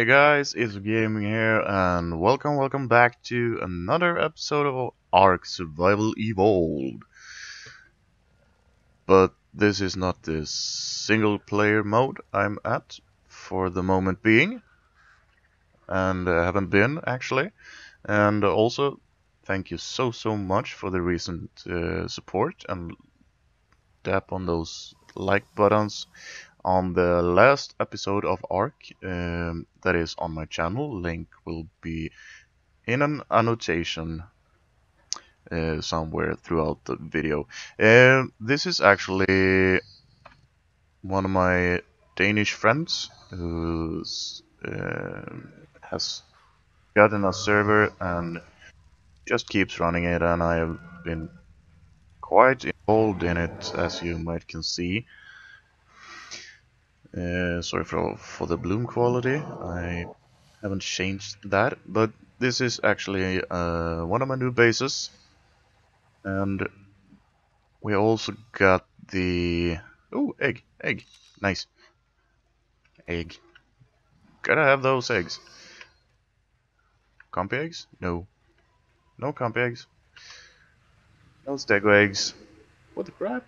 Hey guys, it's Gaming here, and welcome, welcome back to another episode of Ark Survival Evolved. But this is not the single player mode I'm at for the moment being, and I haven't been actually. And also, thank you so so much for the recent uh, support and tap on those like buttons on the last episode of Ark um, that is on my channel. Link will be in an annotation uh, somewhere throughout the video. Uh, this is actually one of my Danish friends who uh, has gotten a server and just keeps running it and I have been quite involved in it as you might can see. Uh, sorry for for the bloom quality. I haven't changed that, but this is actually uh, one of my new bases, and we also got the oh egg egg nice egg. Gotta have those eggs. Compy eggs? No. No compy eggs. No stego eggs. What the crap?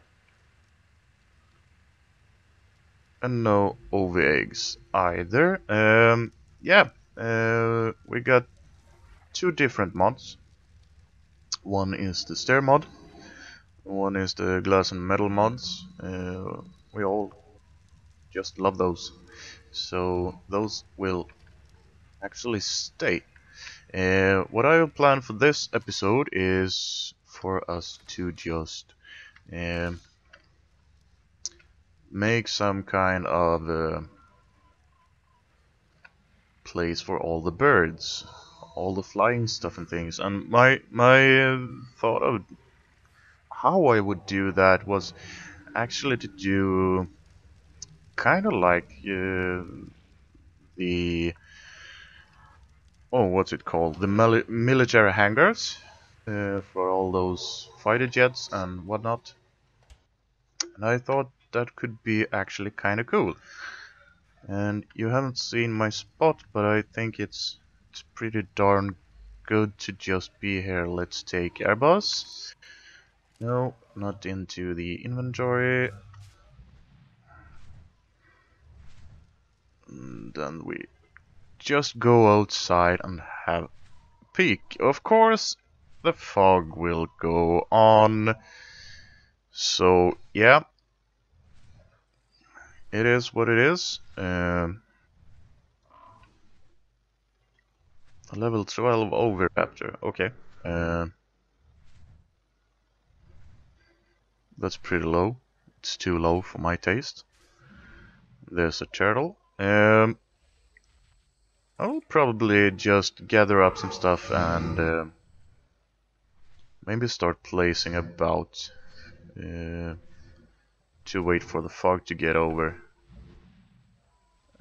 And no OV eggs either. Um, yeah, uh, we got two different mods. One is the stair mod, one is the glass and metal mods. Uh, we all just love those, so those will actually stay. Uh, what I planned for this episode is for us to just um, make some kind of uh, place for all the birds, all the flying stuff and things. And my my uh, thought of how I would do that was actually to do kind of like uh, the oh what's it called the mili military hangars uh, for all those fighter jets and whatnot. And I thought that could be actually kind of cool. And you haven't seen my spot, but I think it's it's pretty darn good to just be here. Let's take Airbus. No, not into the inventory. And then we just go outside and have a peek. Of course, the fog will go on. So, yeah, it is what it is. Um, level 12 Oviraptor, okay. Uh, that's pretty low. It's too low for my taste. There's a turtle. Um, I'll probably just gather up some stuff and uh, maybe start placing about. Uh, to wait for the fog to get over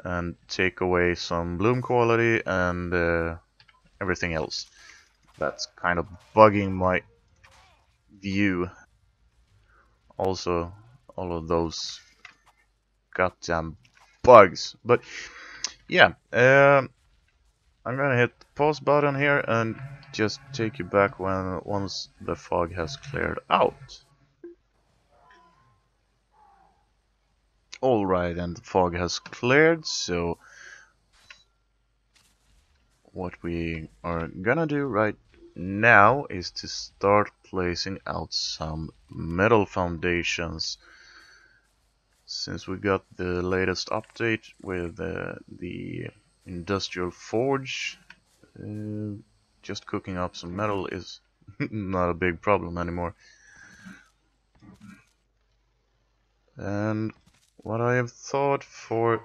and take away some bloom quality and uh, everything else. That's kind of bugging my view. Also all of those goddamn bugs. But yeah uh, I'm gonna hit the pause button here and just take you back when once the fog has cleared out Alright, and the fog has cleared, so what we are gonna do right now is to start placing out some metal foundations. Since we got the latest update with uh, the industrial forge uh, just cooking up some metal is not a big problem anymore. And what I have thought for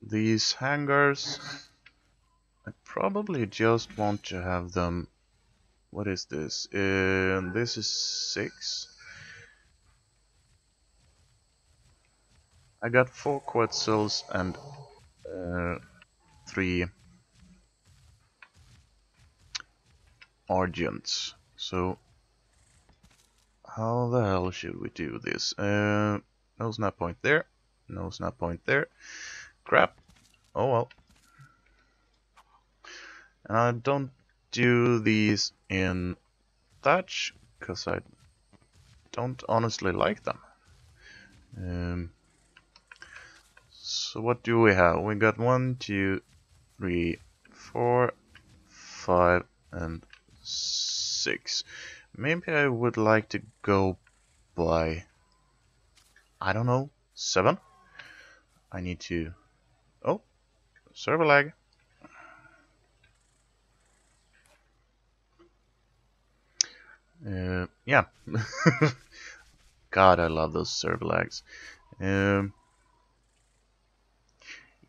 these hangars, I probably just want to have them. What is this? Uh, this is six. I got four Quetzals and uh, three Argents. So, how the hell should we do this? Uh, no not point there. No not point there. Crap. Oh well. And I don't do these in thatch because I don't honestly like them. Um, so what do we have? We got one, two, three, four, five, and six. Maybe I would like to go by, I don't know, seven? I need to, oh, server lag. Uh, yeah. God, I love those server lags. Um,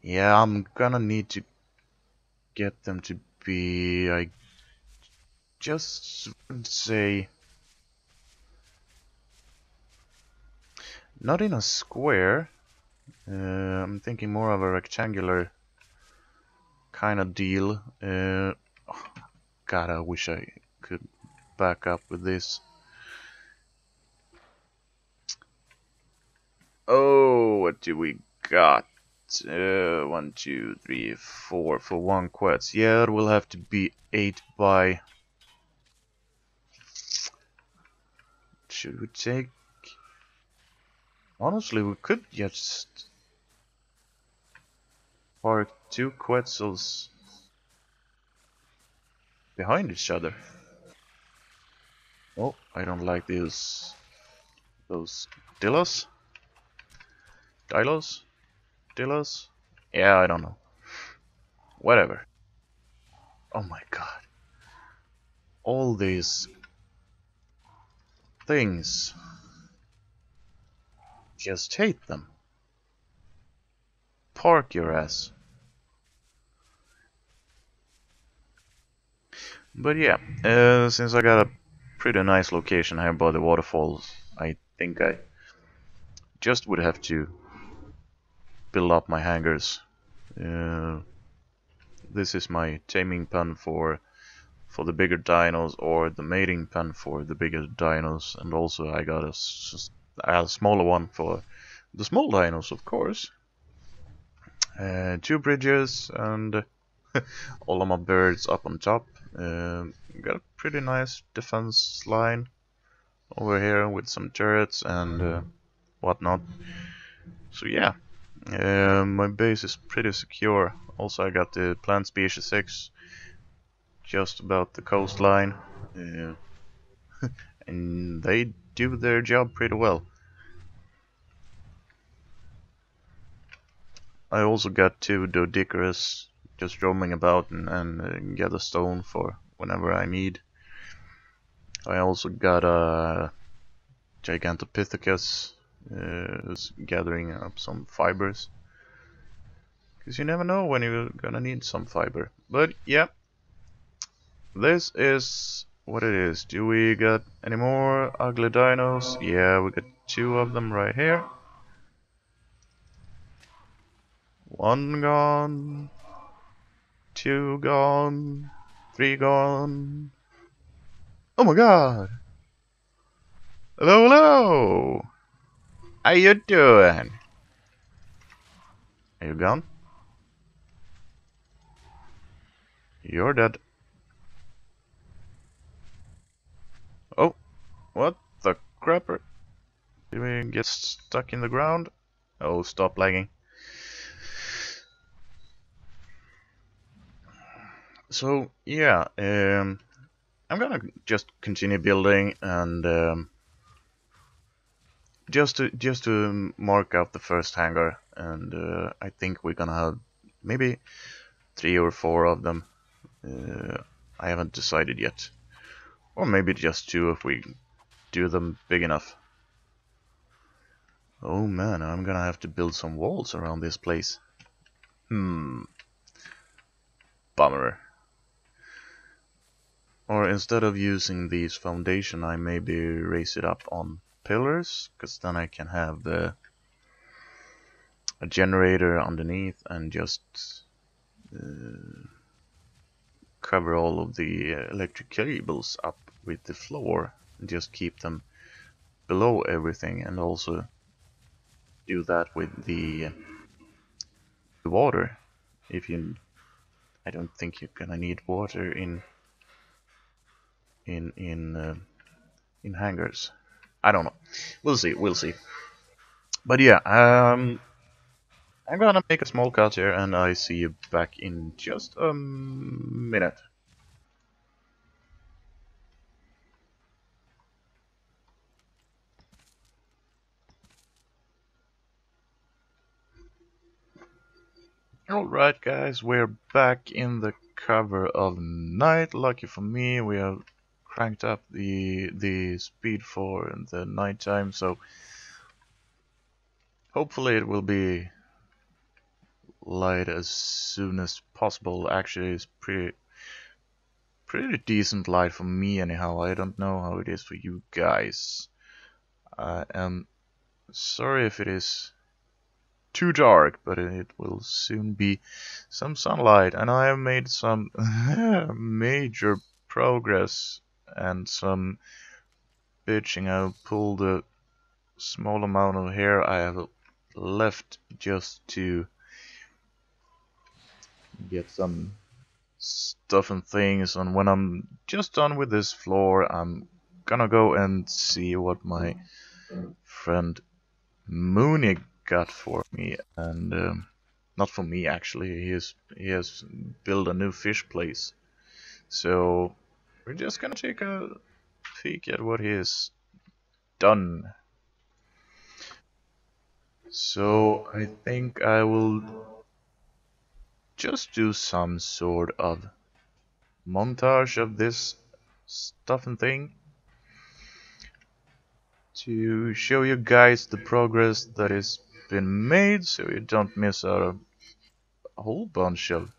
yeah, I'm gonna need to get them to be, I just say, not in a square. Uh, I'm thinking more of a rectangular kind of deal. Uh, God, I wish I could back up with this. Oh, what do we got? Uh, one, two, three, four for one quest. Yeah, it will have to be eight by. Should we take? Honestly, we could just park two Quetzals behind each other. Oh, I don't like these those Dillos. Dilos? Dillos? Yeah, I don't know. Whatever. Oh my god. All these things. Just hate them. Park your ass. But yeah, uh, since I got a pretty nice location here by the waterfalls. I think I just would have to build up my hangars. Uh, this is my taming pen for for the bigger dinos or the mating pen for the bigger dinos and also I got a, a smaller one for the small dinos of course. Uh, two bridges and all of my birds up on top. Uh, got a pretty nice defense line over here with some turrets and uh, whatnot. So yeah, uh, my base is pretty secure. Also I got the plant species X just about the coastline. Uh, and they do their job pretty well. I also got two Doedicurus just roaming about and, and uh, get a stone for whenever I need. I also got a Gigantopithecus uh, gathering up some fibers. Because you never know when you're gonna need some fiber. But yeah, this is what it is. Do we got any more ugly dinos? Yeah, we got two of them right here. One gone. Two gone. Three gone. Oh my god! Hello, hello! How you doing? Are you gone? You're dead. Oh, what the crapper? Did we get stuck in the ground? Oh, stop lagging. So, yeah, um, I'm gonna just continue building and um, just to just to mark out the first hangar and uh, I think we're gonna have maybe three or four of them uh, I haven't decided yet or maybe just two if we do them big enough. Oh man I'm gonna have to build some walls around this place. Hmm. Bummer. Or instead of using these foundation, I maybe raise it up on pillars, because then I can have the a generator underneath and just uh, cover all of the uh, electric cables up with the floor just keep them below everything and also do that with the, the water if you I don't think you're gonna need water in in in uh, in hangars. I don't know. We'll see. We'll see. But yeah, um, I'm gonna make a small cut here, and I see you back in just a minute. Alright guys, we're back in the cover of night. Lucky for me, we have cranked up the the speed for the nighttime, so hopefully it will be light as soon as possible. Actually, it's pretty pretty decent light for me anyhow. I don't know how it is for you guys. I am sorry if it is too dark, but it will soon be some sunlight. And I have made some major progress and some bitching. I've pulled a small amount of hair I have left just to get some stuff and things and when I'm just done with this floor I'm gonna go and see what my friend Mooney got for me, and um, not for me actually. He has he has built a new fish place, so we're just gonna take a peek at what he has done. So I think I will just do some sort of montage of this stuff and thing to show you guys the progress that is been made so you don't miss out a, whole bunch of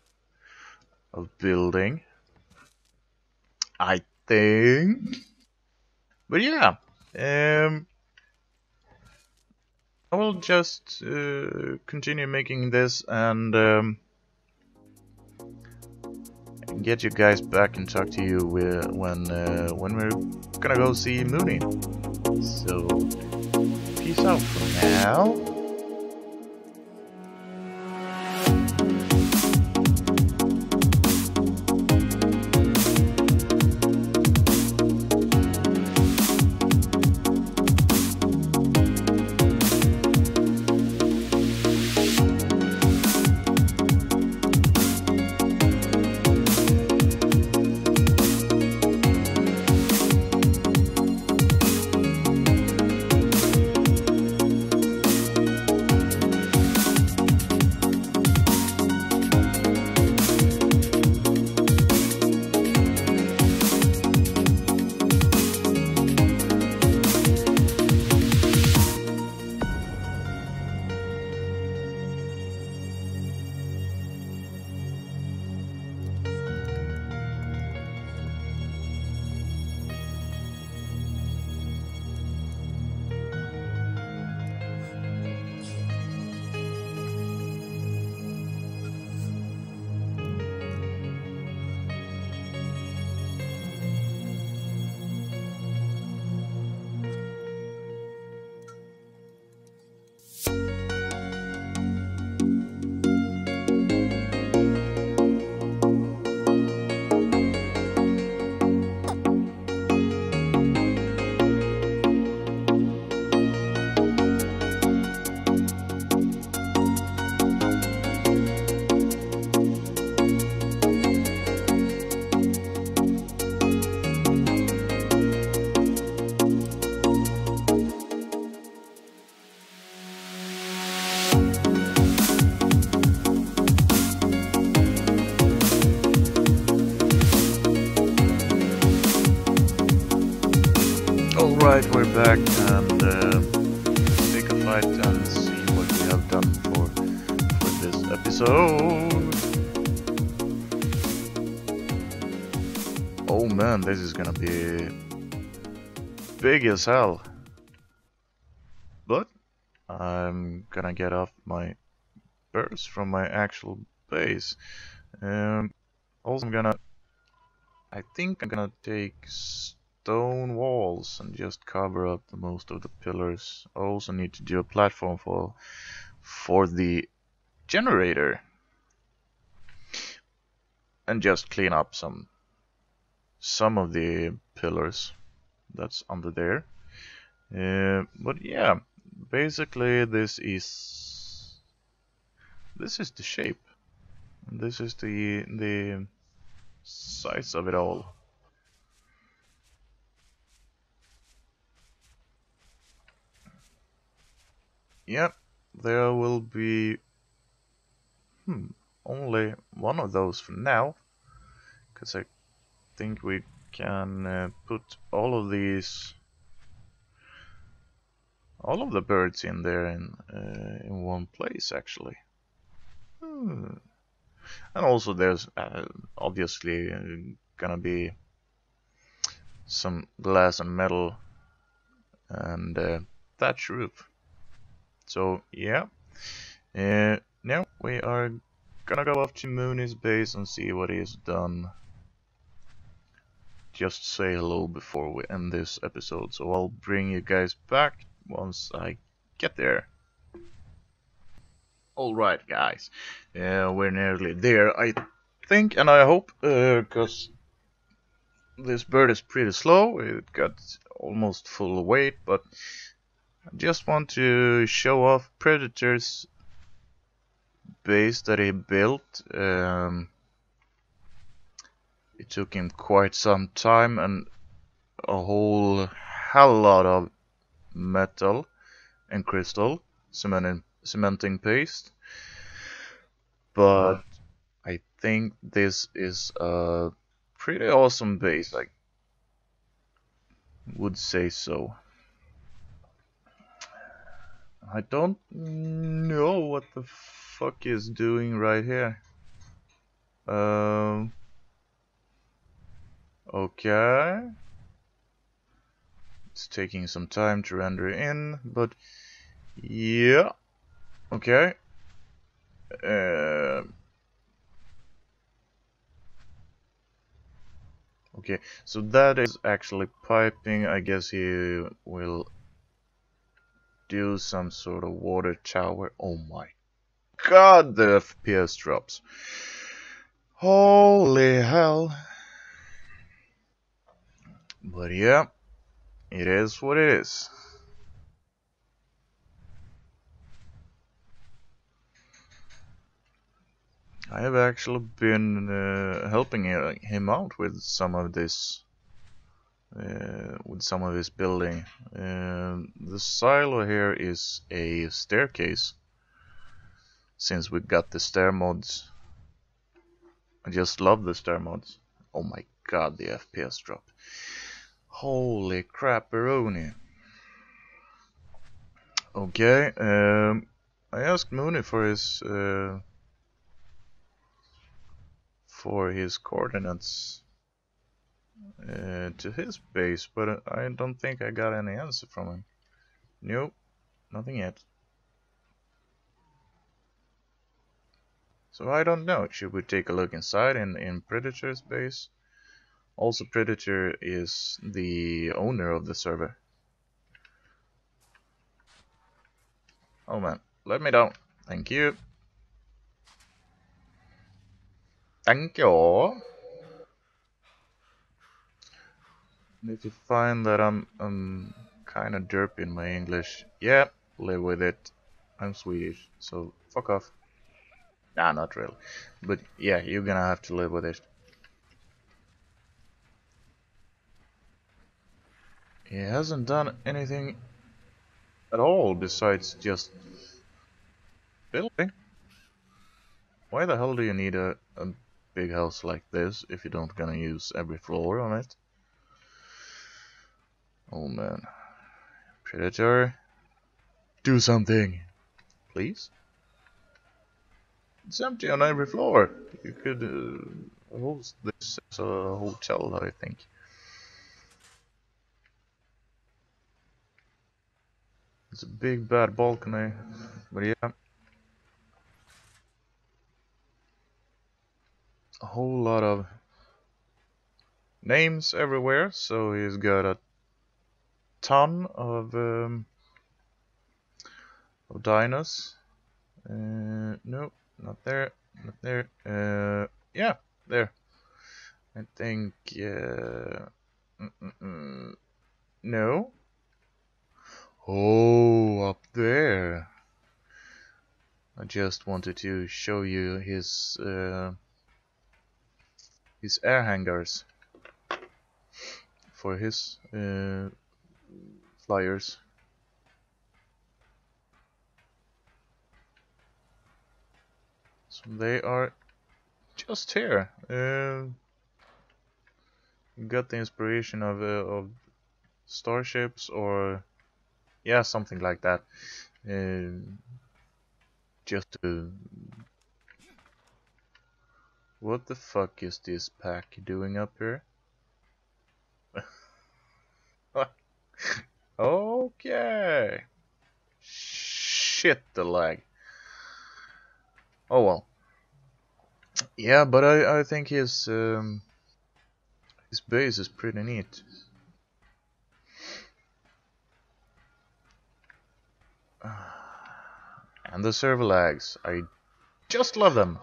of building I think but yeah um I will just uh, continue making this and um, get you guys back and talk to you when uh, when we're gonna go see Mooney. So peace out for now. Big as hell. But I'm gonna get off my burst from my actual base. Um, also, I'm gonna. I think I'm gonna take stone walls and just cover up the most of the pillars. I also need to do a platform for for the generator. and just clean up some some of the pillars that's under there. Uh, but yeah, basically this is this is the shape. This is the the size of it all. Yep, there will be hmm, only one of those for now. Because I think we can uh, put all of these all of the birds in there in uh, in one place actually. Hmm. And also there's uh, obviously uh, gonna be some glass and metal and uh, thatch roof. So yeah, uh, now we are gonna go off to Mooney's base and see what he's done. Just say hello before we end this episode, so I'll bring you guys back once I get there. Alright guys, uh, we're nearly there I think and I hope, because uh, this bird is pretty slow, it got almost full weight, but I just want to show off Predator's base that he built. Um, it took him quite some time and a whole hell lot of metal and crystal cementing, cementing paste. But I think this is a pretty awesome base. I would say so. I don't know what the fuck is doing right here. Um. Okay. It's taking some time to render in, but yeah. Okay. Uh, okay, so that is actually piping. I guess he will do some sort of water tower. Oh my god, the FPS drops. Holy hell. But yeah, it is what it is. I have actually been uh, helping him out with some of this uh, with some of his building. Uh, the silo here is a staircase since we got the stair mods. I just love the stair mods. Oh my god, the FPS drop. Holy crap, crapperoni. Okay, um, I asked Mooney for his uh, for his coordinates uh, to his base, but I don't think I got any answer from him. Nope, nothing yet. So I don't know. Should we take a look inside in, in Predator's base? Also, Predator is the owner of the server. Oh man, let me down. Thank you. Thank you. if you find that I'm, I'm kind of derpy in my English, yeah, live with it. I'm Swedish, so fuck off. Nah, not really. But yeah, you're gonna have to live with it. He hasn't done anything at all besides just building. Why the hell do you need a, a big house like this if you don't gonna use every floor on it? Oh man. Predator. Do something. Please? It's empty on every floor. You could uh, host this as a hotel, I think. It's a big bad balcony, but yeah. A whole lot of names everywhere, so he's got a ton of um, of dinos. Uh, no, not there, not there. Uh, yeah, there. I think... Uh, mm -mm -mm. No? Oh, up there. I just wanted to show you his uh, his air hangars for his uh, flyers. So they are just here. Uh, got the inspiration of uh, of starships or yeah, something like that. Uh, just to... What the fuck is this pack doing up here? okay. Shit, the lag. Oh well. Yeah, but I, I think his um, his base is pretty neat. And the server lags. I just love them.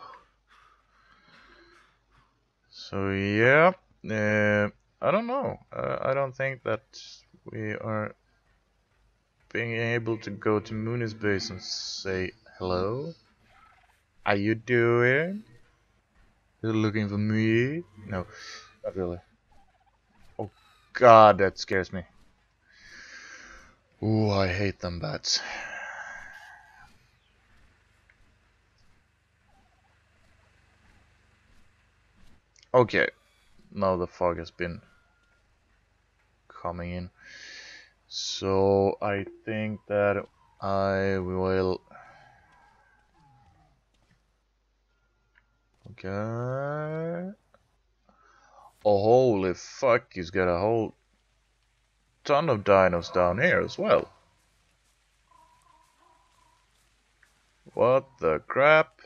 So yeah, uh, I don't know. Uh, I don't think that we are being able to go to Mooney's base and say hello. Are you doing? You're looking for me? No, not really. Oh god, that scares me. Ooh, I hate them bats. Okay, now the fog has been coming in. So I think that I will Okay. Oh holy fuck, he's got a whole ton of dinos down here as well. What the crap?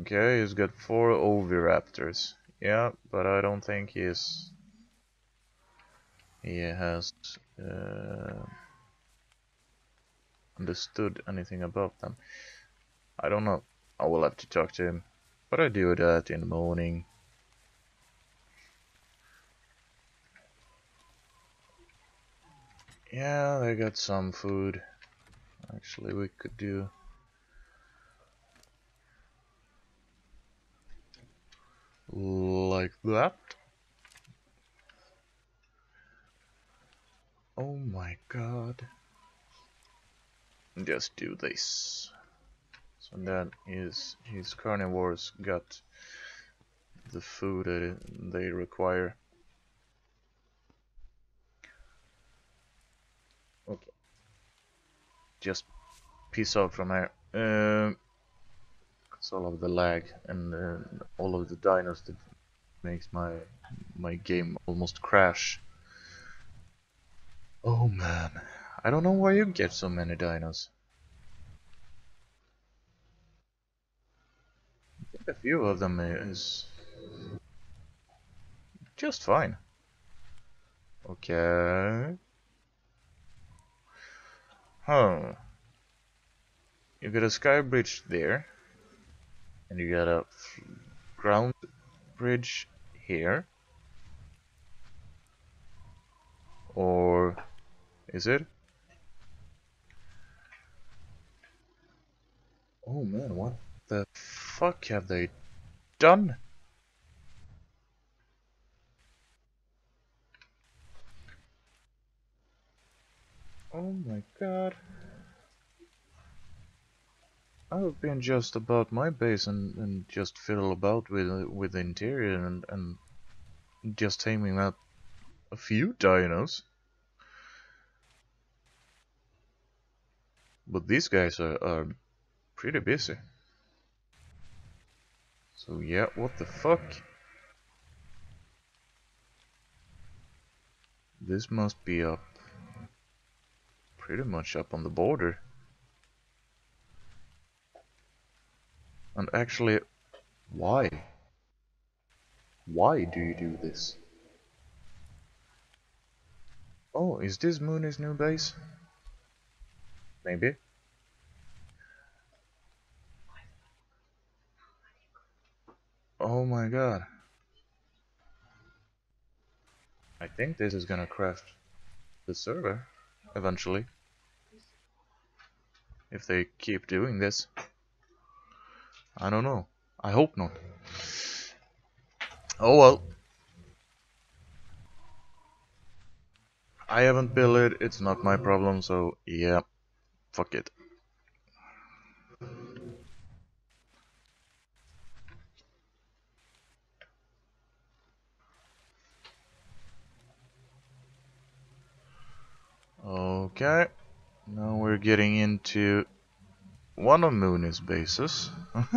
Okay, he's got four oviraptors. Yeah, but I don't think he's he has uh, understood anything about them. I don't know. I will have to talk to him. But I do that in the morning. Yeah, they got some food. Actually, we could do like that. Oh my god. Just do this. So that is his carnivores got the food that they require. Okay. Just peace out from here. Uh, it's all of the lag and uh, all of the dinos that makes my my game almost crash. Oh man, I don't know why you get so many dinos. A few of them is just fine. Okay. Huh. You got a sky bridge there and you got a ground bridge here. Or is it? Oh man what the fuck have they done? Oh my god I've been just about my base and, and just fiddle about with with the interior and, and just taming up a few dinos. But these guys are, are pretty busy. So yeah, what the fuck? This must be up pretty much up on the border. And actually, why? Why do you do this? Oh, is this Mooney's new base? Maybe. Oh my god. I think this is gonna crash the server eventually. If they keep doing this. I don't know. I hope not. Oh well. I haven't built it, it's not my problem, so yeah, fuck it. Okay, now we're getting into one of Mooney's bases.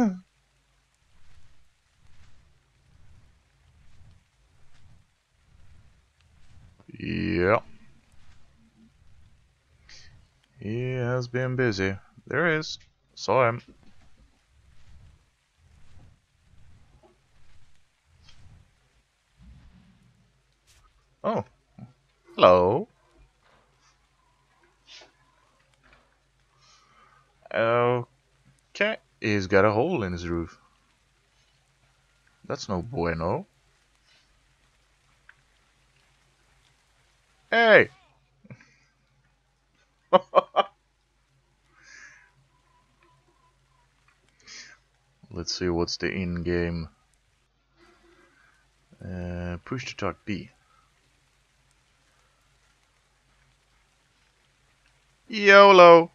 yeah. He has been busy. There is. Saw him. Oh. Hello. Okay. He's got a hole in his roof. That's no bueno. Hey! Let's see what's the in-game. Uh, push to talk B. YOLO!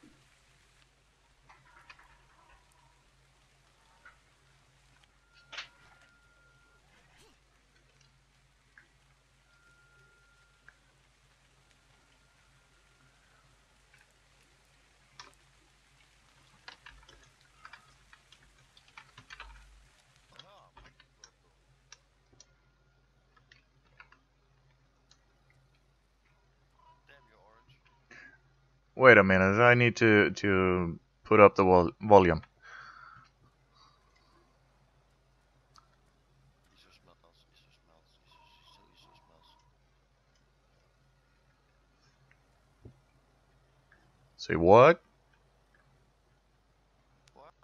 Wait a minute, I need to to put up the vol volume. Say what? What?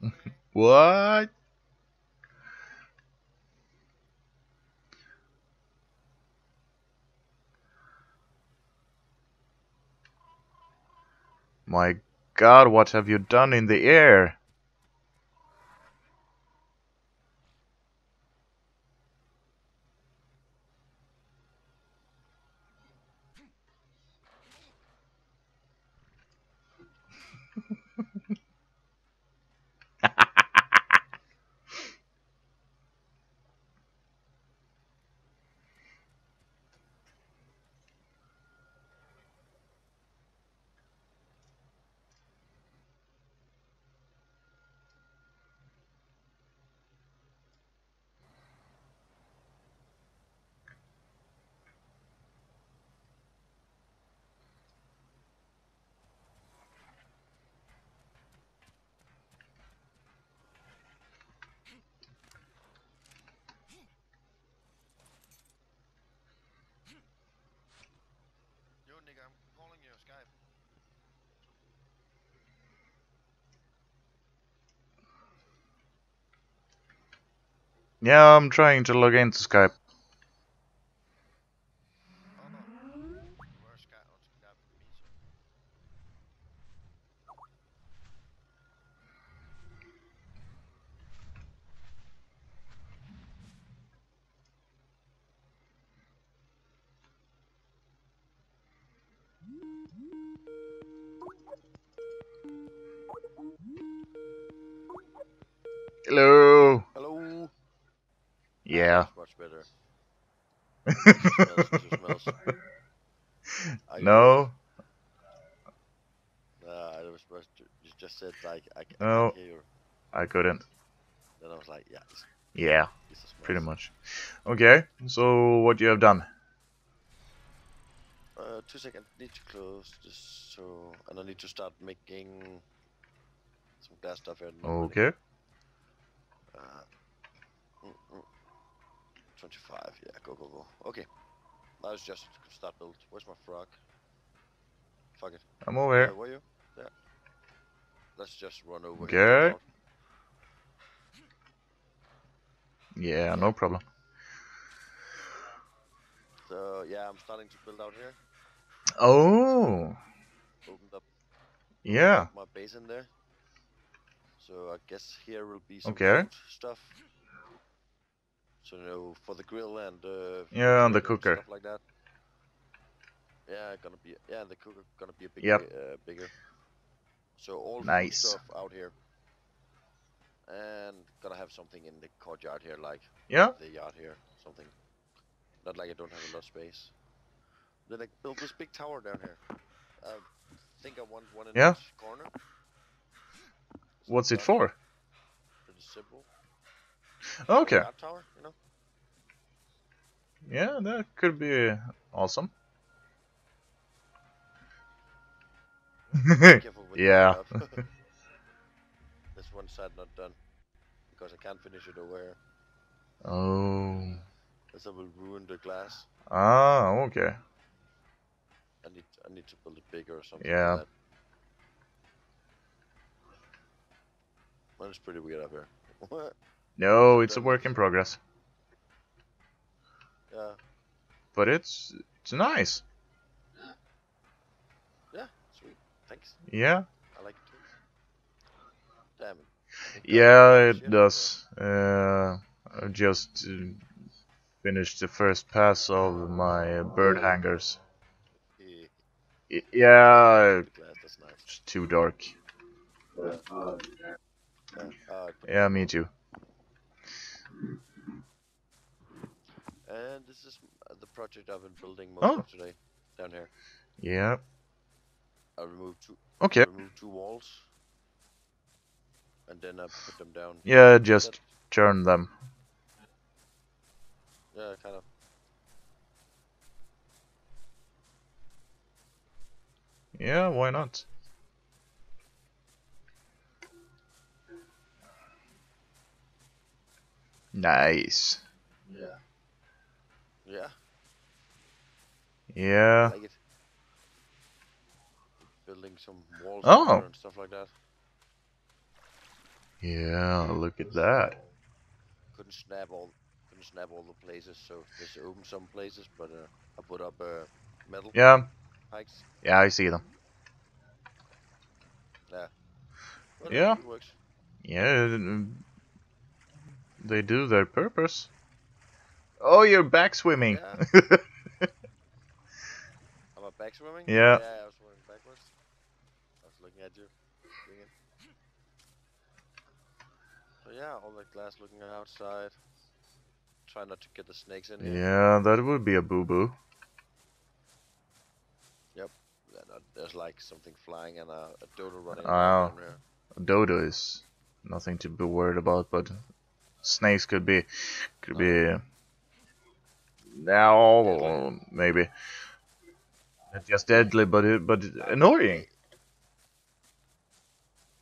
what? My god, what have you done in the air? Yo, nigga, I'm calling you on Skype. Yeah, I'm trying to log into Skype. Oh, where's Skype on Skype with me, so. Hello. Hello. Yeah. Much better. smells, smells. I- No. Nah, I was supposed to. You just said like I, I No. can't hear. you. I couldn't. Then I was like, yeah, it's, Yeah, it's pretty much. Okay, so what you have done? Uh, two seconds. Need to close this. So, and I need to start making some glass stuff here. Okay. Uh. 25, yeah, go, go, go. Okay. Now it's just start build. Where's my frog? Fuck it. I'm over here. where you? Yeah. Let's just run over Okay. here. Yeah, no problem. So yeah, I'm starting to build out here. Oh, Opened up yeah. my base in there. So I guess here will be some Okay. stuff. So you know, for the grill and uh, Yeah, and the cooker. stuff like that. Yeah, gonna be yeah, and the cooker gonna be a bit Yep. uh, bigger. So all Nice. stuff out here. And gonna have something in the courtyard here, like Yeah. the yard here, something. Not like I don't have a lot of space. Then I built this big tower down here. I think I want one in Yeah. each corner. What's it for? Pretty simple. Okay. Tower, you know. Yeah, that could be awesome. Be careful with Yeah. this one side not done because I can't finish it over oh. As I will ruin the glass. Ah, okay. I need I need to build it bigger or something. Yeah. Like that. It's pretty weird up here. What? No, it's a work in progress. yeah. But it's it's nice. Yeah. Sweet. Thanks. Yeah. I like it too. Damn it. I think that Yeah, it does. Uh, I just uh, finished the first pass of my bird hangars. Yeah. Y- Yeah, The glass, that's nice. it's too dark. Yeah, me too. And this is uh, the project I've been building most Oh. of today. Down here. Yeah. I removed two Okay. removed two walls. And then I put them down. Yeah, just turn them. Yeah, kind of. Yeah, why not? Nice. Yeah, Yeah. Yeah. like it. Building some walls Oh. and stuff like that. Yeah, look at that. Couldn't snap all couldn't snap all the places, so just open some places, but uh, I put up uh, metal Yeah, pikes. yeah, I see them. But Yeah. It works. Yeah, they do their purpose. Oh, you're back swimming. Am I back swimming? Yeah. Yeah, I was swimming backwards. I was looking at you. So yeah, all the glass looking outside. Try not to get the snakes in here. yeah, that would be a boo boo. Then, uh, there's like something flying and a, a dodo running Oh. down. Dodo is nothing to be worried about, but snakes could be, could be. Now maybe. Not just deadly, but it, but annoying.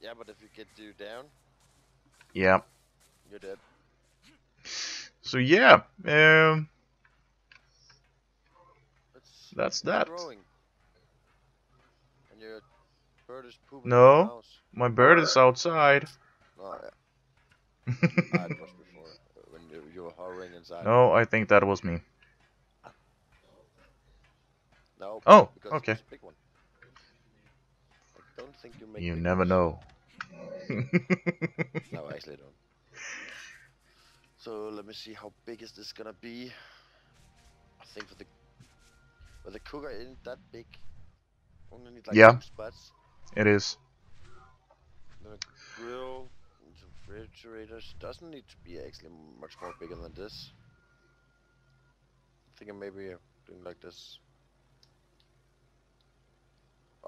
Yeah, but if you get you down, Yeah. you're dead. So yeah, um, It's That's keep that. Growing. And your bird is pooping No. in the house. my bird is outside. Oh, yeah. Before uh, when you, were hovering inside. no, I think that was me. No. Oh, because okay. A big one. I don't think you make. You never ones. know. No, I actually don't. So let me see how big is this gonna be. I think for the well the cooker isn't that big. Only need like Yeah. spots. it is. The grill, refrigerators doesn't need to be actually much more bigger than this. I think I'm maybe doing like this.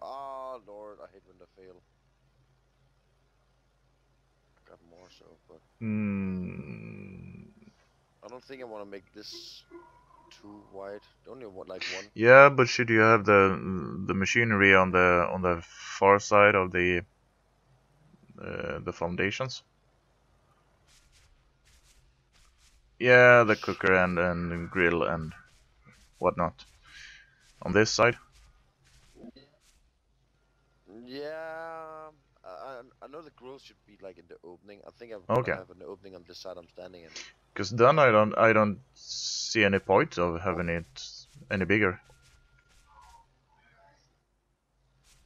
Ah, lord, I hate when they fail. I got more so, but Hmm. I don't think I want to make this too wide. Only want like one. Yeah, but should you have the the machinery on the on the far side of the uh, the foundations? Yeah, the cooker and and grill and whatnot on this side. Yeah, I, I I know the grill should be like in the opening. I think I Okay. have an opening on this side I'm standing in. Because then I don't I don't see any point of having it any bigger.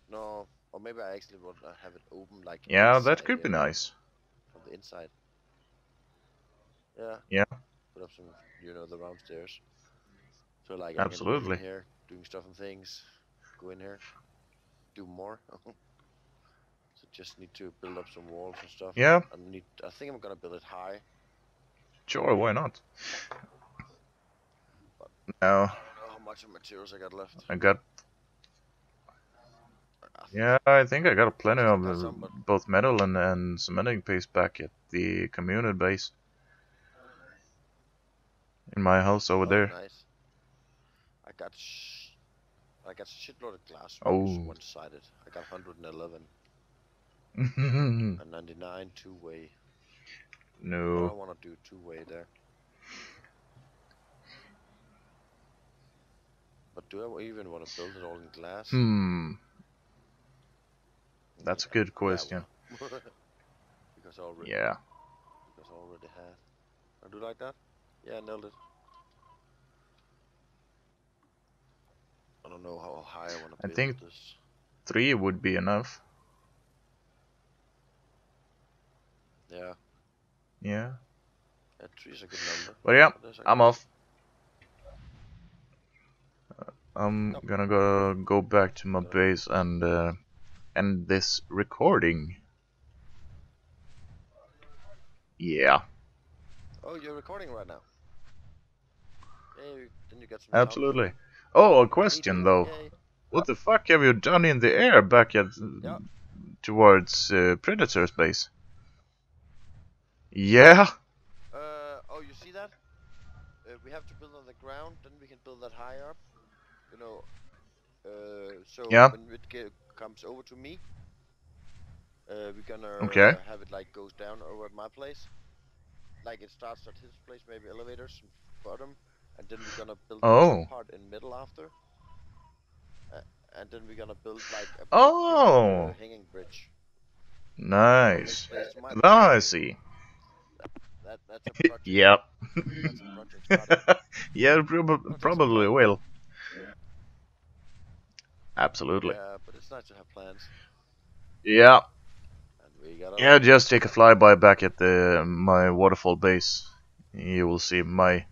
No, or maybe I actually want to uh, have it open like. Yeah, that could be uh, nice. From the inside. Yeah. Yeah. Put up some, you know, the round stairs. So like I can in Absolutely. here doing stuff and things. Go in here, do more. so just need to build up some walls and stuff. Yeah, I need. I think I'm gonna build it high. sure, why not? Now I don't know how much of materials I got left. I got yeah, I think I got plenty of uh, some, both metal and and cementing paste back at the community base in my house over Oh, there. Nice. I got sh- I got shitload of glass Oh. one sided. I got 111 and 99 two way. I no. don't want to do two way there. But do I even want to build it all in glass? Hmm. That's a good question. because I already Yeah. because I already had. I do like that? Yeah, I nailed it. I don't know how high I want to I think- this. Three would be enough. Yeah, Yeah. yeah, three is a good number. But yeah, I I'm guess- off. I'm Yep. gonna go go back to my base and uh, end this recording. Yeah, Oh, you're recording right now. Hey, then you get some sound. Absolutely. Oh, a question though. What the fuck have you done in the air back at Yeah. towards uh, Predator's base? Yeah. Uh, oh, you see that? Uh, we have to build on the ground, then we can build that higher up. You know, uh, so Yeah. when it comes over to me, uh, we're gonna Okay. uh, have it like goes down over at my place. Like it starts at his place, maybe elevators bottom, and then we're gonna build Oh. part in middle after. Uh, and then we're gonna build like a Oh. hanging bridge. Nice. Now. I see. That, that's a project. Yep. That's a project yeah, prob- probably will. Absolutely. Yeah, but it's nice to have plans. Yeah. And we got Yeah, just take a flyby back at the my waterfall base. You will see my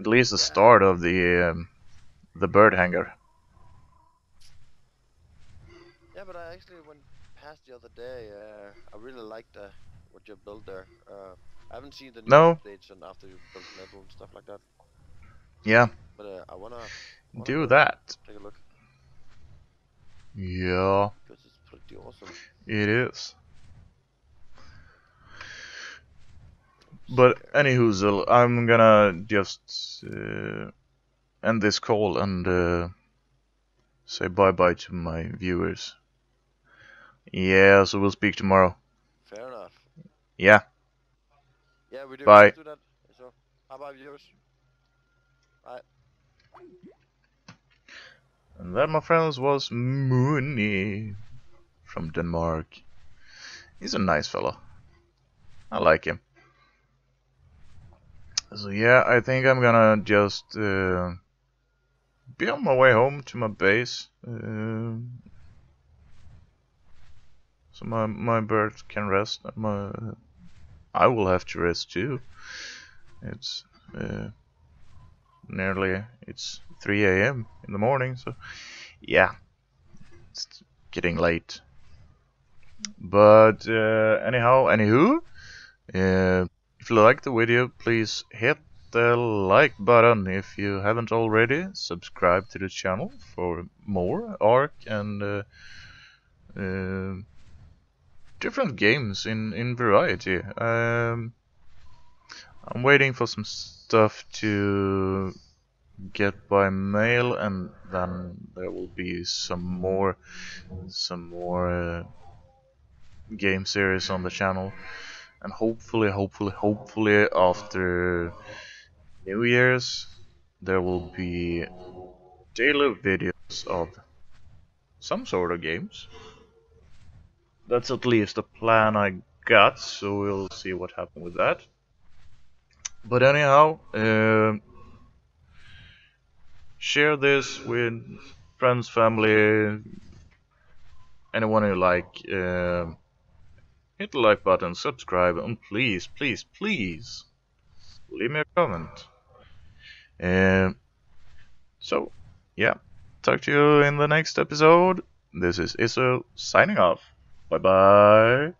at least the start of the um, the bird hangar. Yeah, but I actually went past the other day. Uh, I really liked uh, what you built there. Uh, I haven't seen the new No. updates and after you built metal and stuff like that. Yeah, But uh, I wanna, wanna do that. Take a look Yeah, because it's pretty awesome. it is. But anywho, I'm gonna just uh, end this call and uh, say bye bye to my viewers. Yeah, so we'll speak tomorrow. Fair enough. Yeah, Yeah, we do. Bye. Do that. So, bye bye viewers. and that, my friends, was Mooney from Denmark. He's a nice fellow. I like him. So yeah, I think I'm gonna just uh, be on my way home to my base. Uh, so my my bird can rest. My I will have to rest too. It's uh, nearly it's 3 a.m. in the morning, so yeah, it's getting late. But uh, anyhow, anywho, uh, if you like the video, please hit the like button if you haven't already. Subscribe to the channel for more Ark and uh, uh, different games in in variety. Um, I'm waiting for some stuff to get by mail, and then there will be some more some more uh, game series on the channel and hopefully, hopefully, hopefully after New Year's there will be daily videos of some sort of games. that's at least the plan I got. So we'll see what happens with that. But anyhow, uh, share this with friends, family, anyone you like. Uh, hit the like button, subscribe, and please, please, please leave me a comment. Uh, so, yeah, talk to you in the next episode. This is Izzo signing off. Bye bye.